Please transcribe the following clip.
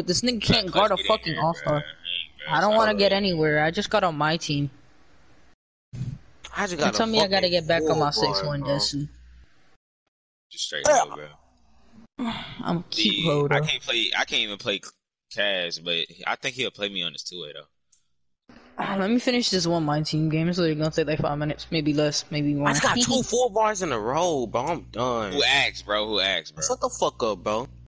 but this nigga can't guard a fucking here, all star. I don't want to get anywhere. I just got on my team. I just tell me I gotta get back on my six one, Destiny. Jesse. Just straight up, bro. I'm a cute See. I can't play. I can't even play Cash, but I think he'll play me on this two way though. Ah, let me finish this one my team game. It's literally gonna take like five minutes, maybe less, maybe more. I got two four bars in a row, bro. I'm done. Who acts, bro? Who acts, bro? Shut the fuck up, bro.